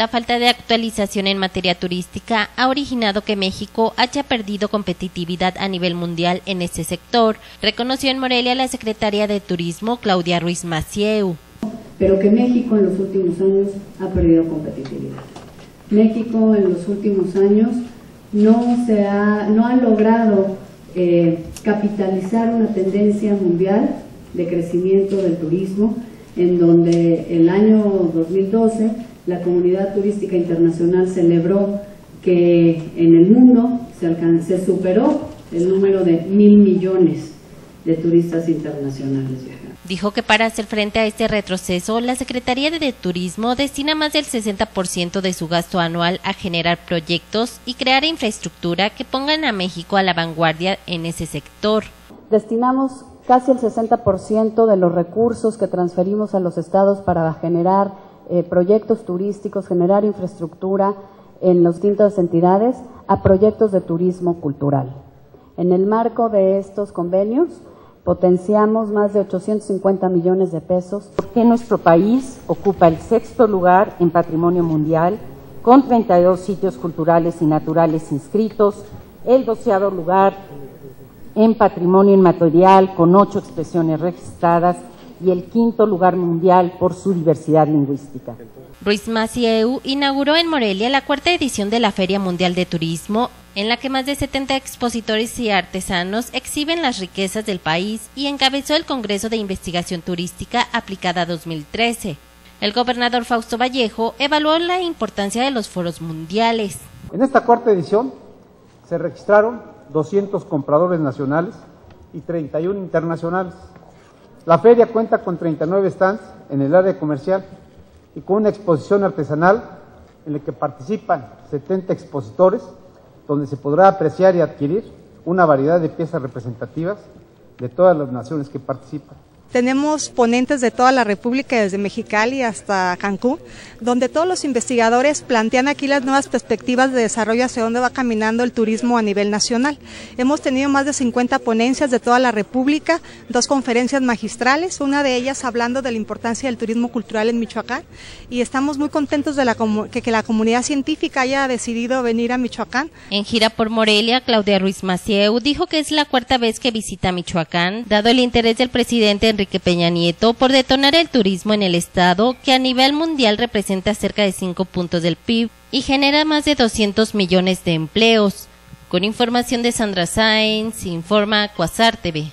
La falta de actualización en materia turística ha originado que México haya perdido competitividad a nivel mundial en ese sector, reconoció en Morelia la secretaria de Turismo Claudia Ruiz Macieu. Pero que México en los últimos años ha perdido competitividad. México en los últimos años no, se ha, no ha logrado eh, capitalizar una tendencia mundial de crecimiento del turismo, en donde el año 2012 la comunidad turística internacional celebró que en el mundo se, se superó el número de mil millones de turistas internacionales Dijo que para hacer frente a este retroceso, la Secretaría de Turismo destina más del 60% de su gasto anual a generar proyectos y crear infraestructura que pongan a México a la vanguardia en ese sector. Destinamos casi el 60% de los recursos que transferimos a los estados para generar eh, proyectos turísticos, generar infraestructura en las distintas entidades a proyectos de turismo cultural. En el marco de estos convenios, potenciamos más de 850 millones de pesos. Porque nuestro país ocupa el sexto lugar en patrimonio mundial, con 32 sitios culturales y naturales inscritos, el doceavo lugar en patrimonio inmaterial, con ocho expresiones registradas y el quinto lugar mundial por su diversidad lingüística. Ruiz Macieu inauguró en Morelia la cuarta edición de la Feria Mundial de Turismo, en la que más de 70 expositores y artesanos exhiben las riquezas del país y encabezó el Congreso de Investigación Turística aplicada 2013. El gobernador Fausto Vallejo evaluó la importancia de los foros mundiales. En esta cuarta edición se registraron 200 compradores nacionales y 31 internacionales la feria cuenta con 39 stands en el área comercial y con una exposición artesanal en la que participan 70 expositores, donde se podrá apreciar y adquirir una variedad de piezas representativas de todas las naciones que participan. Tenemos ponentes de toda la República, desde Mexicali hasta Cancún, donde todos los investigadores plantean aquí las nuevas perspectivas de desarrollo hacia dónde va caminando el turismo a nivel nacional. Hemos tenido más de 50 ponencias de toda la República, dos conferencias magistrales, una de ellas hablando de la importancia del turismo cultural en Michoacán, y estamos muy contentos de la que, que la comunidad científica haya decidido venir a Michoacán. En gira por Morelia, Claudia Ruiz Macieu dijo que es la cuarta vez que visita Michoacán, dado el interés del presidente Enrique Peña Nieto por detonar el turismo en el estado que a nivel mundial representa cerca de 5 puntos del PIB y genera más de 200 millones de empleos. Con información de Sandra Sainz, informa Cuasar TV.